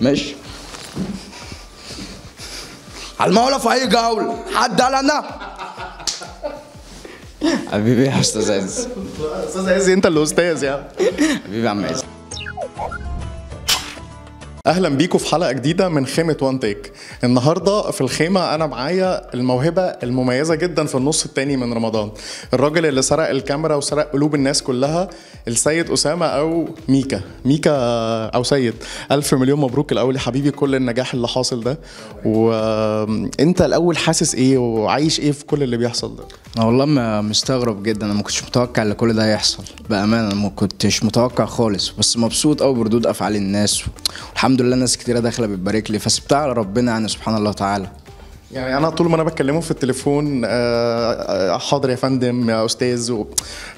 ماشي. على المولى في أي جولة؟ حد قال أنا؟ حبيبي يا أستاذ عز. أستاذ عز أنت اللي أستاذ يعني. حبيبي يا عم عز. أهلا بيكم في حلقة جديدة من خيمة وان تيك النهارده في الخيمة أنا معايا الموهبة المميزة جدا في النص التاني من رمضان. الراجل اللي سرق الكاميرا وسرق قلوب الناس كلها السيد أسامة أو ميكا. ميكا أو سيد. ألف مليون مبروك الأول يا حبيبي كل النجاح اللي حاصل ده. وانت الأول حاسس إيه وعايش إيه في كل اللي بيحصل ده؟ أنا والله مستغرب جدا أنا ما كنتش متوقع إن كل ده يحصل بأمانة ما كنتش متوقع خالص بس مبسوط قوي بردود أفعال الناس. والحمد لله ناس كتيرة داخلة بتبارك لي فسبتها على ربنا يعني سبحان الله تعالى. يعني أنا طول ما أنا بكلمه في التليفون آه، آه، حاضر يا فندم يا أستاذ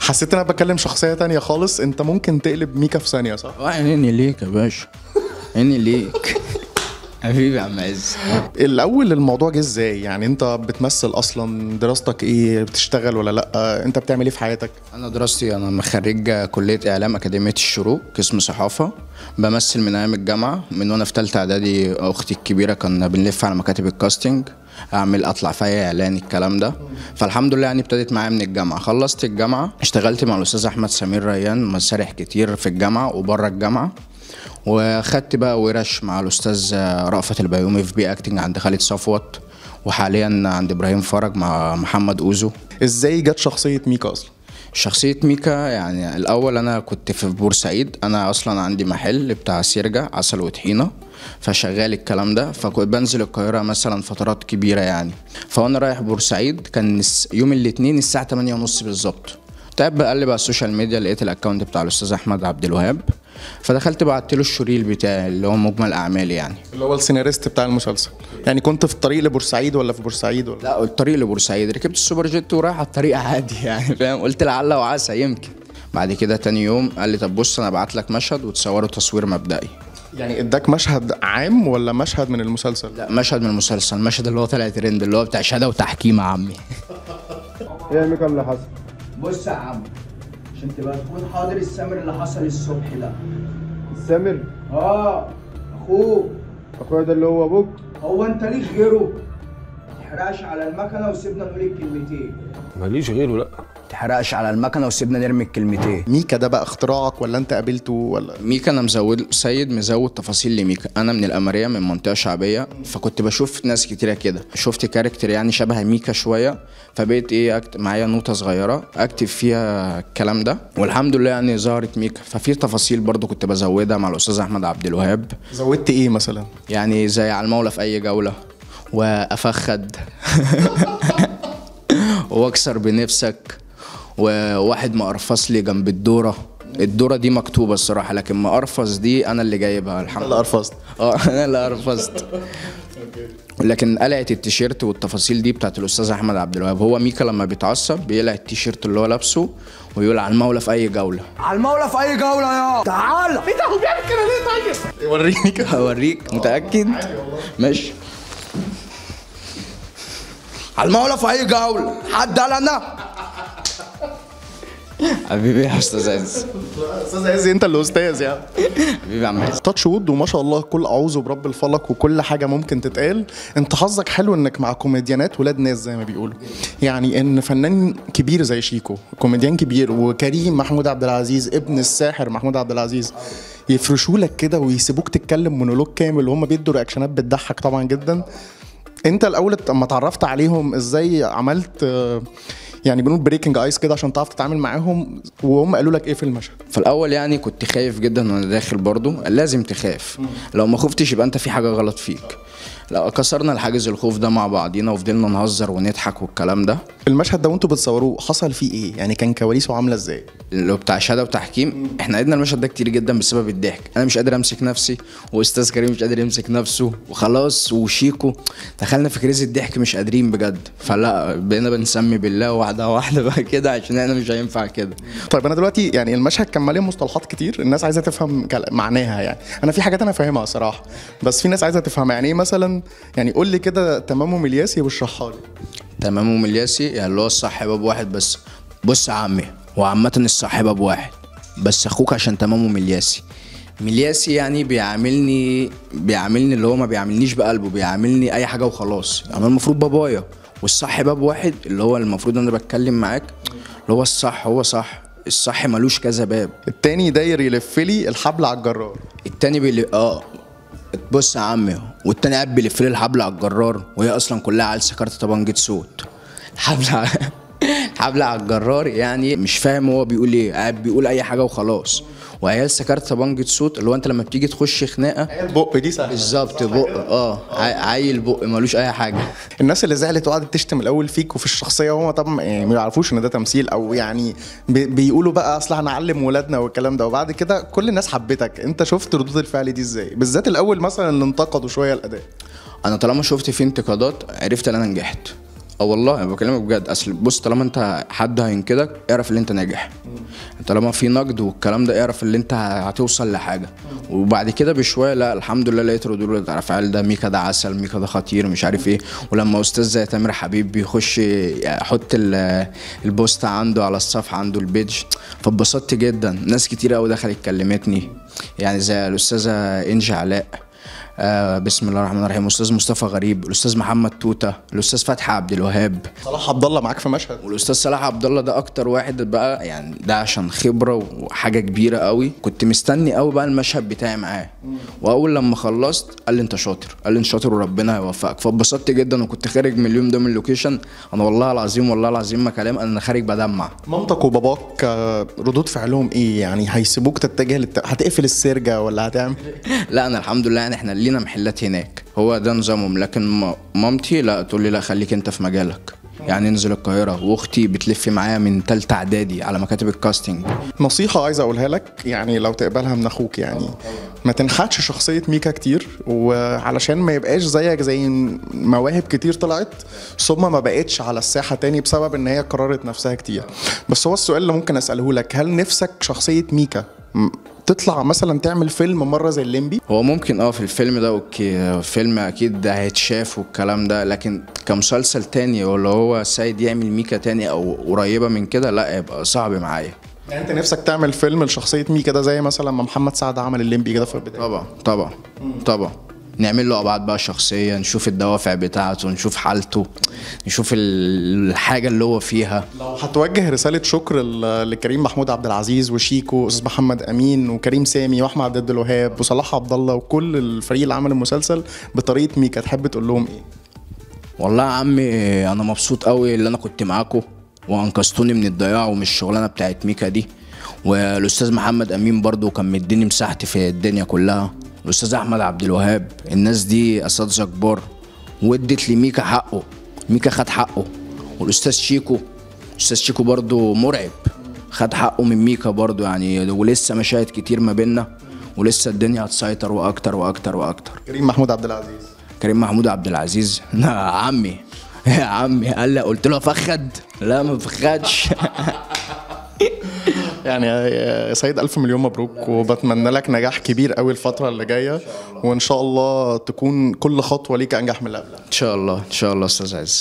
حسيت إن أنا بكلم شخصية تانية خالص أنت ممكن تقلب ميكا في ثانية صح؟ آه عيني ليك يا باشا. عيني ليك. حبيبي يا عم عز. الأول الموضوع جه إزاي؟ يعني أنت بتمثل أصلا دراستك إيه؟ بتشتغل ولا لأ؟ أنت بتعمل إيه في حياتك؟ أنا دراستي أنا خريج كلية إعلام أكاديمية الشروق قسم صحافة. بمثل من أيام الجامعة. من وأنا في ثالثه إعدادي أختي الكبيرة كنا بنلف على مكاتب الكاستنج أعمل أطلع في أي إعلان الكلام ده. فالحمد لله يعني ابتدت معايا من الجامعة. خلصت الجامعة اشتغلت مع الأستاذ أحمد سمير ريان مسارح كتير في الجامعة وبره الجامعة. وخدت بقى ورش مع الأستاذ رأفت البيومي في B Acting عند خالد صفوت وحاليا عند إبراهيم فرج مع محمد أوزو. إزاي جت شخصية ميكا أصلا؟ شخصية ميكا يعني الأول أنا كنت في بورسعيد أنا أصلا عندي محل بتاع سيرجة عسل وطحينة فشغال الكلام ده فكنت بنزل القاهرة مثلا فترات كبيرة يعني. فوأنا رايح بورسعيد كان يوم الاثنين الساعة 8 ونص تعب بقلب على ال social media لقيت ال account بتاع الأستاذ أحمد عبد الوهاب. فدخلت بعت له ال showreel بتاعي اللي هو مجمل أعمالي يعني. اللي هو السيناريست بتاع المسلسل. يعني كنت في الطريق لبورسعيد ولا في بورسعيد ولا؟ لا الطريق لبورسعيد. ركبت السوبر جيت ورايح على الطريق عادي يعني فاهم؟ قلت لعل وعسى يمكن. بعد كده تاني يوم قال لي طب بص أنا ابعت لك مشهد وتصوره تصوير مبدئي. يعني اداك مشهد عام ولا مشهد من المسلسل؟ لا مشهد من المسلسل. المشهد اللي هو طلع ترند اللي هو بتاع شهادة وتحكيم يا عمي. إيه يا ميكا اللي حصل؟ بص يا عم عشان تبقى تكون حاضر السمر اللي حصل الصبح ده. سامر آه أخوك. أخويا ده اللي هو أبوك؟ هو أنت ليك غيره. تحرقش على المكنة وسيبنا نقول الكلمتين. ماليش غيره لا. تحرقش على المكنة وسيبنا نرمي الكلمتين. ميكا ده بقى اختراعك ولا انت قابلته ولا؟ ميكا أنا مزود سيد مزود تفاصيل لميكا. أنا من القمريه من منطقة شعبية. فكنت بشوف ناس كتيرة كده. شفت character يعني شبه ميكا شوية. فبقيت إيه أكت... معايا نوتة صغيرة. أكتب فيها الكلام ده. والحمد لله يعني ظهرت ميكا. ففي تفاصيل برضو كنت بزودها مع الأستاذ أحمد عبد الوهاب. زودت إيه مثلا؟ يعني زي على المولى في أي جولة. وأفخد. وأكسر بنفسك. وواحد مقرفص لي جنب الدورة. الدورة دي مكتوبة الصراحة لكن مقرفص دي أنا اللي جايبها الحمد اللي لله. قرفصت. آه أنا اللي قرفصت. لكن قلعة التيشيرت والتفاصيل دي بتاعت الأستاذ أحمد عبد الوهاب. هو ميكا لما بيتعصب بيقلع التيشيرت اللي هو لابسه ويقول على المولى في أي جولة. على المولى في أي جولة يا تعال. إيه ده؟ هو بيعمل كده ليه طيب؟ وريني كده هوريك. متأكد؟ ماشي. المولى في اي جوله حد قال أنا؟ حبيبي يا أستاذ عز. أستاذ عز أنت اللي أستاذ يعني. حبيبي يا عم عز. touch wood وما شاء الله كل أعوذ برب الفلق وكل حاجة ممكن تتقال. أنت حظك حلو إنك مع كوميديانات ولاد ناس زي ما بيقولوا. يعني إن فنان كبير زي شيكو كوميديان كبير وكريم محمود عبد العزيز ابن الساحر محمود عبد العزيز يفرشوا لك كده ويسيبوك تتكلم مونولوج كامل وهم بيدوا رياكشنات بتضحك طبعا جدا. انت الأول اما اتعرفت عليهم إزاي عملت آه، يعني بنقول breaking ice كده عشان تعرف تتعامل معاهم وهم قالوا لك إيه في المشهد؟ في الأول يعني كنت خايف جدا وأنا داخل برضو لازم تخاف. لو ما خفتش يبقى انت في حاجة غلط فيك. لا كسرنا الحاجز الخوف ده مع بعضينا وفضلنا نهزر ونضحك والكلام ده. المشهد ده وانتوا بتصوروه حصل فيه إيه؟ يعني كان كواليسه عاملة إزاي؟ اللي هو بتاع شهاده وتحكيم إحنا عدنا المشهد ده كتير جدا بسبب الضحك. أنا مش قادر أمسك نفسي وأستاذ كريم مش قادر يمسك نفسه وخلاص وشيكو. دخلنا في كريز الضحك مش قادرين بجد. فلا بقينا بنسمي بالله واحدة واحدة بقى كده عشان إحنا مش هينفع كده. طيب أنا دلوقتي يعني المشهد كان مليان مصطلحات كتير الناس عايزة تفهم معناها يعني. أنا في حاجات أنا فاهمها صراحة بس في ناس عايزة تفهمها. يعني إيه مثلا؟ يعني قول لي كده تمام وملياسي واشرحها لي. تمام وملياسي يعني اللي هو الصح باب واحد بس. بص يا عمي هو عامة الصح باب واحد بس أخوك عشان تمام وملياسي ملياسي يعني بيعاملني بيعاملني اللي هو ما بيعاملنيش بقلبه بيعاملني أي حاجة وخلاص. أنا المفروض بابايا والصح باب واحد اللي هو المفروض أنا بتكلم معاك اللي هو الصح هو صح. الصح ملوش كذا باب. التاني داير يلف لي الحبل على الجرار. التاني بيلي آه. بص يا عمي والتاني قاعد بيلف لي الحبل على الجرار وهي أصلا كلها عيال سكرت طبنجة صوت. الحبل الحبل على الجرار يعني مش فاهم هو بيقول إيه قاعد بيقول أي حاجة وخلاص. وعيال سكرت طبنجة صوت اللي هو أنت لما بتيجي تخش خناقة البق دي سهله بالظبط بق آه عي- عيل بق ملوش أي حاجة. الناس اللي زعلت وقعدت تشتم الأول فيك وفي الشخصية وهم طبعا يعني ما يعرفوش إن ده تمثيل أو يعني بي- بيقولوا بقى أصل هنعلم ولادنا والكلام ده. وبعد كده كل الناس حبتك. أنت شفت ردود الفعل دي إزاي؟ بالذات الأول مثلا اللي انتقدوا شوية الأداء. أنا طالما شفت فيه انتقادات عرفت إن أنا نجحت. آه والله أنا بكلمك بجد. أصل بص طالما أنت حد هينكدك اعرف إن أنت ناجح. طالما في نقد والكلام ده اعرف ان انت هتوصل لحاجة. وبعد كده بشوية لا الحمد لله لقيت ردود الافعال ده ميكا ده عسل ميكا ده خطير مش عارف إيه. ولما أستاذ زي تامر حبيب بيخش يحط ال- ال post عنده على الصفحة عنده ال page فاتبسطت جدا. ناس كتير قوي دخلت كلمتني. يعني زي الأستاذة انجي علاء. آه بسم الله الرحمن الرحيم. الاستاذ مصطفى غريب الأستاذ محمد توتة الأستاذ فتحي عبد الوهاب. صلاح عبد الله معاك في مشهد. والأستاذ صلاح عبد الله ده أكتر واحد بقى يعني ده عشان خبرة وحاجة كبيرة قوي. كنت مستني قوي بقى المشهد بتاعي معاه. وأول لما خلصت قال لي أنت شاطر قال لي أنت شاطر وربنا هيوفقك. فاتبسطت جدا وكنت خارج من اليوم ده من ال location. أنا والله العظيم والله العظيم ما كلام أنا خارج بدمع. مامتك وباباك آه، ردود فعلهم إيه؟ يعني هيسيبوك تتجه للت... هتقفل السرجة ولا هتعمل؟ لا أنا الحمد لله يعني إحنا لينا محلات هناك. هو ده نظامهم. لكن مامتي لا تقول لي لا خليك انت في مجالك. يعني انزل القاهرة. واختي بتلف معايا من تالتة اعدادي على مكاتب ال casting. نصيحة عايز أقولها لك. يعني لو تقبلها من أخوك يعني. ما تنحتش شخصية ميكا كتير. وعلشان ما يبقاش زيك زي مواهب كتير طلعت ثم ما بقتش على الساحة تاني بسبب إن هي كررت نفسها كتير. بس هو السؤال اللي ممكن أسأله لك. هل نفسك شخصية ميكا تطلع مثلا تعمل فيلم مرة زي اللمبي؟ هو ممكن آه في الفيلم ده okay فيلم أكيد ده هيتشاف والكلام ده لكن كمسلسل تاني ولا هو سيد يعمل ميكا تاني أو قريبة من كده لا يبقى صعب معايا. يعني أنت نفسك تعمل فيلم لشخصية ميكا ده زي مثلا ما محمد سعد عمل الليمبي كده في البداية؟ طبعا طبعا طبعا. نعمل له أبعاد بقى شخصية نشوف الدوافع بتاعته نشوف حالته نشوف ال- الحاجة اللي هو فيها. لو هتوجه رسالة شكر لكريم محمود عبد العزيز وشيكو واستاذ محمد أمين وكريم سامي وأحمد عبد الوهاب وصلاح عبد الله وكل الفريق اللي عمل المسلسل بطريقة ميكا تحب تقول لهم إيه؟ والله يا عمي أنا مبسوط قوي اللي أنا كنت معاكم وأنقذتوني من الضياع ومن الشغلانة بتاعت ميكا دي. والأستاذ محمد أمين برضو كان مديني مساحتي في الدنيا كلها. الأستاذ أحمد عبد الوهاب الناس دي اساتذه كبار وادت لميكا حقه ميكا خد حقه. والأستاذ شيكو الاستاذ شيكو برضو مرعب خد حقه من ميكا برضو يعني ولسه مشاهد كتير ما بينا ولسه الدنيا هتسيطر وأكتر وأكتر وأكتر. كريم محمود عبد العزيز. كريم محمود عبد العزيز؟ يا عمي. يا عمي قال لي قلت له فخد. لا ما فخدش. يعني يا سيد ألف مليون مبروك وبتمنى لك نجاح كبير قوي الفترة اللي جاية وإن شاء الله تكون كل خطوة ليك أنجح من اللي قبلها. إن شاء الله إن شاء الله أستاذ عز.